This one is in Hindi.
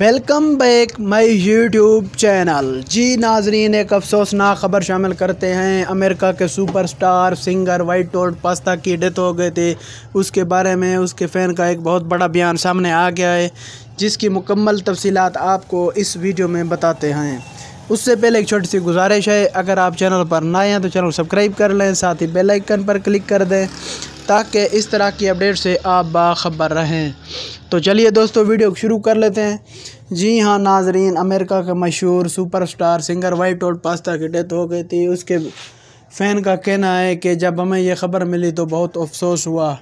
Welcome back my YouTube channel. जी नाजरीन, एक अफसोसनाक ख़बर शामिल करते हैं। अमेरिका के सुपरस्टार, सिंगर वाइट टोल्ड पास्ता की डेथ हो गई थी। उसके बारे में, उसके फ़ैन का एक बहुत बड़ा बयान सामने आ गया है, जिसकी मुकम्मल तफसीलात आपको इस वीडियो में बताते हैं। उससे पहले एक छोटी सी गुजारिश है, अगर आप चैनल पर नए हैं तो चैनल सब्सक्राइब कर लें, साथ ही बेलाइकन पर क्लिक कर दें। ताकि इस तरह की अपडेट से आप बाखबर रहें। तो चलिए दोस्तों, वीडियो शुरू कर लेते हैं। जी हाँ नाजरीन, अमेरिका के मशहूर सुपरस्टार, सिंगर वाइट और पास्ता की डेथ हो गई थी। उसके फ़ैन का कहना है कि जब हमें यह ख़बर मिली तो बहुत अफसोस हुआ।